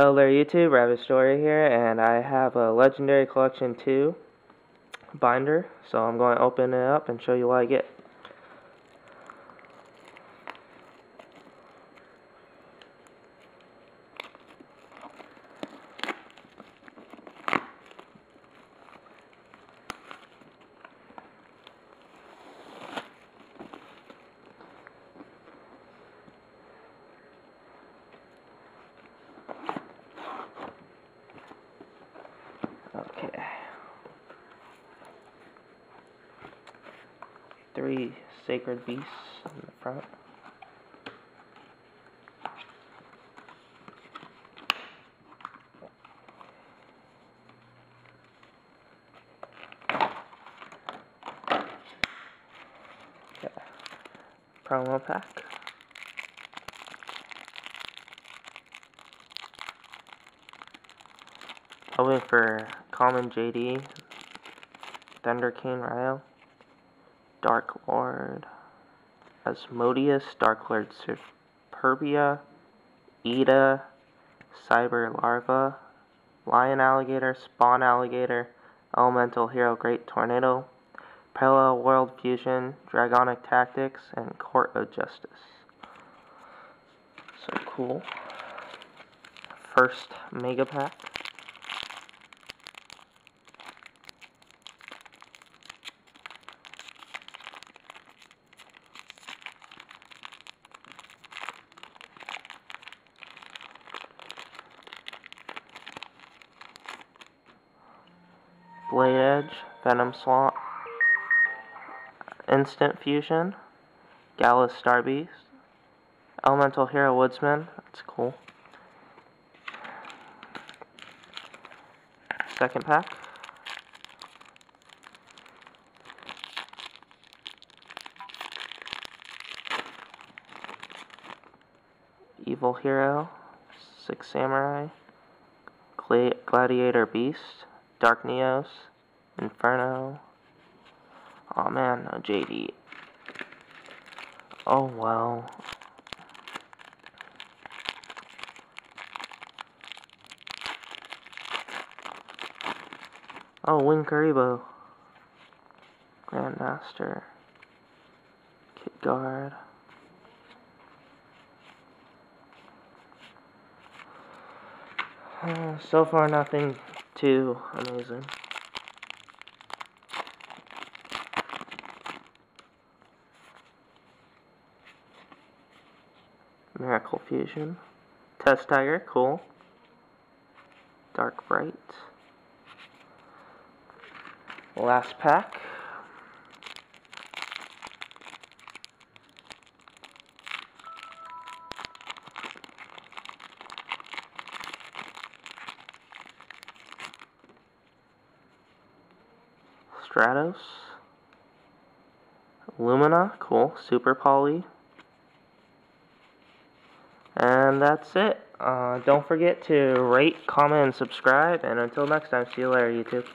Hello there YouTube, Rabbit Story here, and I have a Legendary Collection 2 binder, so I'm going to open it up and show you what I get. Okay. Three sacred beasts in the front. Okay. Promo pack. Hoping for Common JD, Thunder King Rai-Oh, Dark Lord, Asmodeus, Dark Lord Superbia, Eda, Cyber Larva, Lion Alligator, Spawn Alligator, Elemental Hero Great Tornado, Parallel World Fusion, Dragonic Tactics, and Court of Justice. So cool. First Mega Pack. Blade Edge, Venom Swamp, Instant Fusion, Gallis Star Beast, Elemental Hero Woodsman, that's cool. Second pack. Evil Hero, Six Samurai, Gladiator Beast, Dark Neos, Inferno. Oh man, no JD. Oh well. Oh, Winged Kuriboh. Grandmaster. Kid Guard. Uh, so far, nothing too amazing. Miracle Fusion. Test Tiger, cool. Dark Bright. Last pack. Stratos. Lumina, cool. Super Poly. And that's it. Uh, don't forget to rate, comment, and subscribe. And until next time, see you later, YouTube.